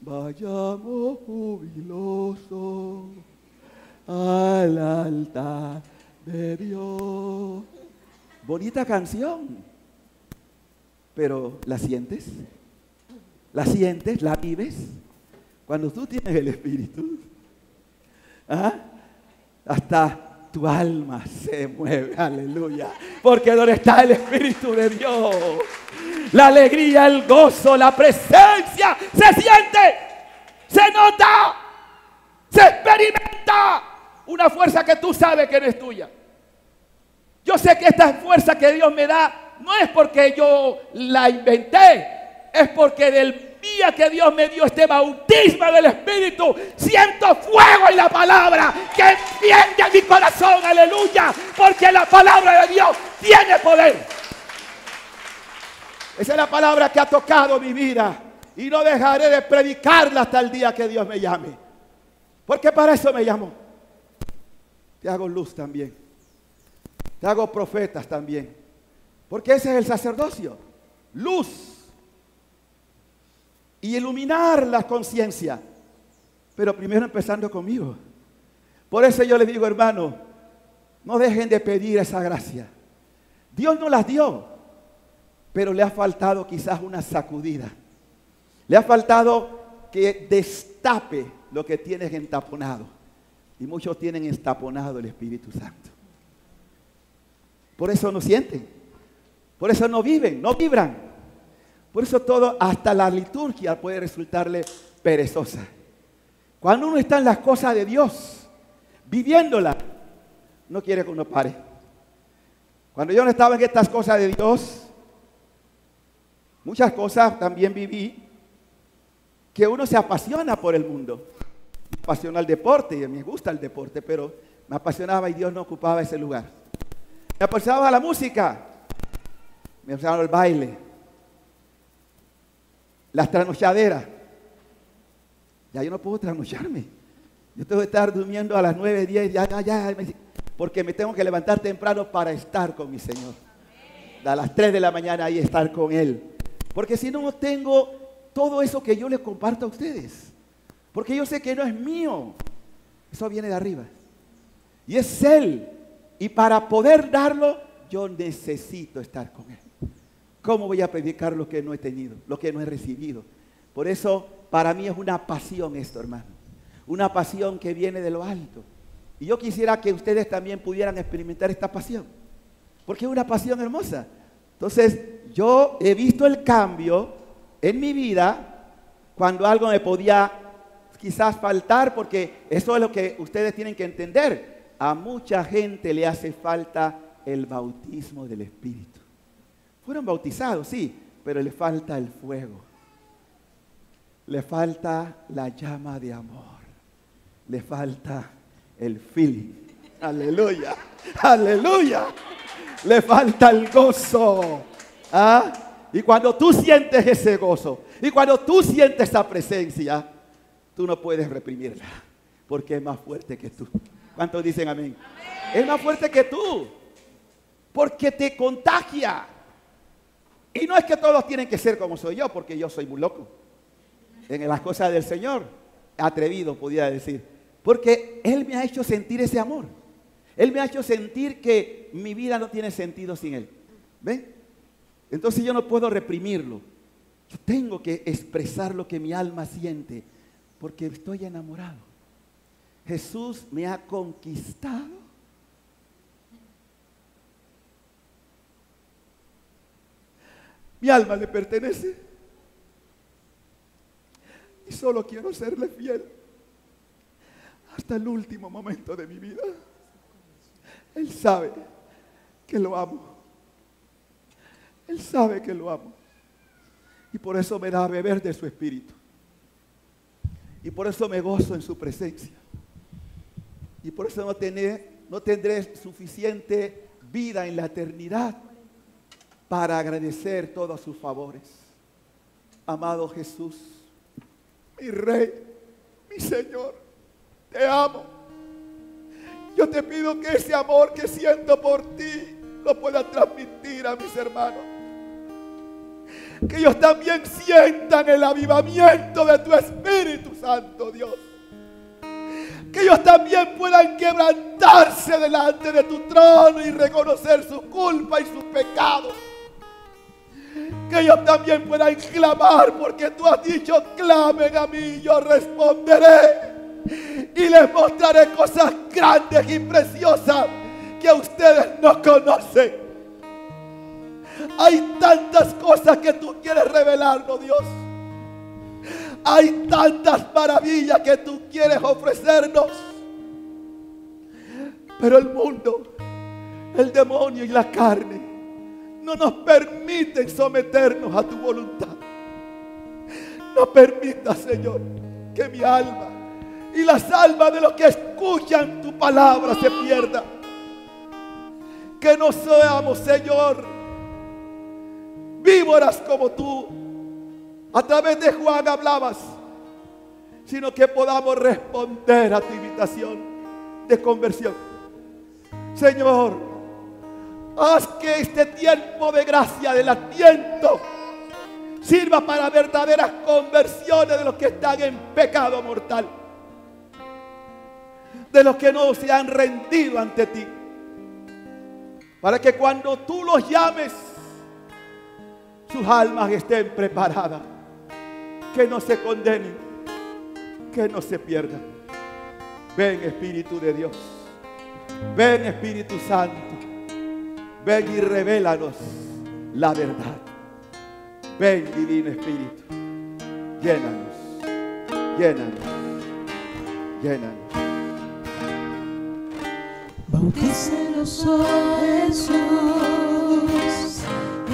Vayamos jubilosos al altar de Dios. Bonita canción, pero ¿la sientes? ¿La sientes? ¿La vives? Cuando tú tienes el Espíritu, ¿ah? hasta tu alma se mueve, aleluya. Porque donde está el Espíritu de Dios, la alegría, el gozo, la presencia, se siente, se nota, se experimenta una fuerza que tú sabes que no es tuya. Yo sé que esta fuerza que Dios me da no es porque yo la inventé, es porque del día que Dios me dio este bautismo del Espíritu, siento fuego en la palabra que enciende mi corazón, aleluya, porque la palabra de Dios tiene poder. Esa es la palabra que ha tocado mi vida y no dejaré de predicarla hasta el día que Dios me llame. Porque para eso me llamó. Te hago luz también. Te hago profetas también. Porque ese es el sacerdocio. Luz y iluminar la conciencia. Pero primero empezando conmigo. Por eso yo les digo, hermano, no dejen de pedir esa gracia. Dios no las dio, pero le ha faltado quizás una sacudida. Le ha faltado que destape lo que tienes entaponado. Y muchos tienen estaponado el Espíritu Santo. Por eso no sienten. Por eso no viven, no vibran. Por eso todo, hasta la liturgia puede resultarle perezosa. Cuando uno está en las cosas de Dios, viviéndola, no quiere que uno pare. Cuando yo no estaba en estas cosas de Dios, muchas cosas también viví que uno se apasiona por el mundo. Me apasiona el deporte y me gusta el deporte, pero me apasionaba y Dios no ocupaba ese lugar. Me apasionaba la música, me apasionaba el baile, las trasnochaderas. Ya yo no puedo trasnocharme. Yo tengo que estar durmiendo a las 9, 10, ya, ya, ya, porque me tengo que levantar temprano para estar con mi Señor. A las 3 de la mañana ahí estar con Él. Porque si no, no tengo todo eso que yo les comparto a ustedes. Porque yo sé que no es mío. Eso viene de arriba. Y es Él. Y para poder darlo, yo necesito estar con Él. ¿Cómo voy a predicar lo que no he tenido, lo que no he recibido? Por eso, para mí es una pasión esto, hermano. Una pasión que viene de lo alto. Y yo quisiera que ustedes también pudieran experimentar esta pasión. Porque es una pasión hermosa. Entonces, yo he visto el cambio en mi vida cuando algo me podía quizás faltar, porque eso es lo que ustedes tienen que entender. A mucha gente le hace falta el bautismo del Espíritu. Fueron bautizados, sí, pero le falta el fuego. Le falta la llama de amor. Le falta el feeling. Aleluya. Aleluya. Le falta el gozo. ¿Ah? Y cuando tú sientes ese gozo, y cuando tú sientes esa presencia, tú no puedes reprimirla, porque es más fuerte que tú. ¿Cuántos dicen amén? amén? Es más fuerte que tú. porque te contagia. Y no es que todos tienen que ser como soy yo, porque yo soy muy loco en las cosas del Señor, atrevido, podría decir, porque Él me ha hecho sentir ese amor. Él me ha hecho sentir que mi vida no tiene sentido sin Él. ¿Ven? Entonces yo no puedo reprimirlo. Yo tengo que expresar lo que mi alma siente, porque estoy enamorado. Jesús me ha conquistado. Mi alma le pertenece. Y solo quiero serle fiel hasta el último momento de mi vida. Él sabe que lo amo. Él sabe que lo amo. Y por eso me da a beber de su espíritu. Y por eso me gozo en su presencia. Y por eso no, no tendré suficiente vida en la eternidad para agradecer todos sus favores. Amado Jesús, mi Rey, mi Señor, te amo. Yo te pido que ese amor que siento por ti lo pueda transmitir a mis hermanos. Que ellos también sientan el avivamiento de tu Espíritu Santo, Dios. Que ellos también puedan quebrantarse delante de tu trono y reconocer su culpa y sus pecados que ellos también puedan clamar, porque tú has dicho, clamen a mí, yo responderé. Y les mostraré cosas grandes y preciosas que ustedes no conocen. Hay tantas cosas que tú quieres revelarnos, Dios. Hay tantas maravillas que tú quieres ofrecernos. Pero el mundo, el demonio y la carne no nos permiten someternos a tu voluntad. No permita, Señor, que mi alma y las almas de los que escuchan tu palabra se pierdan. Que no seamos, Señor, víboras como tú. A través de Juan hablabas, sino que podamos responder a tu invitación de conversión. Señor, Haz que este tiempo de gracia, del atiento, sirva para verdaderas conversiones de los que están en pecado mortal. De los que no se han rendido ante ti. Para que cuando tú los llames, sus almas estén preparadas. Que no se condenen, que no se pierdan. Ven Espíritu de Dios. Ven Espíritu Santo. Ven y revélanos la verdad. Ven, Divino Espíritu. Llénanos, llénanos, llénanos. Bautícenos, oh Jesús,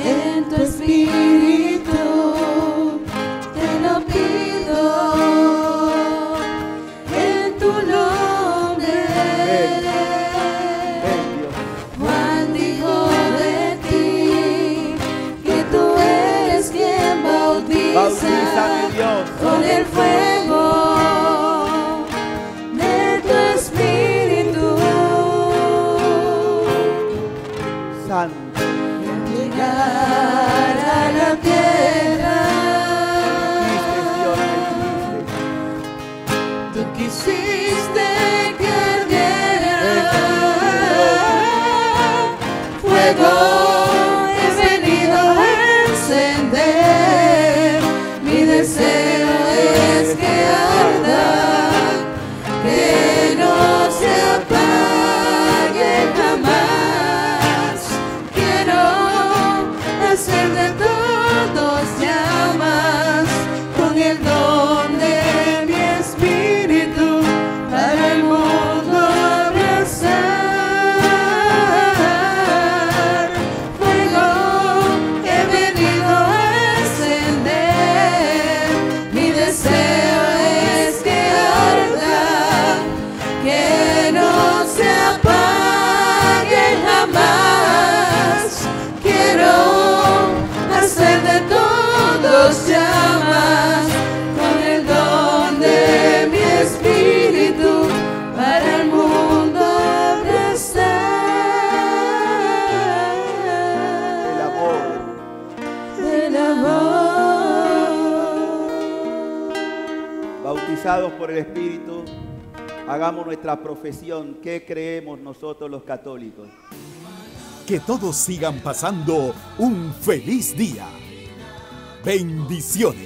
en tu Espíritu. Espíritu, hagamos nuestra profesión. ¿Qué creemos nosotros los católicos? Que todos sigan pasando un feliz día. Bendiciones.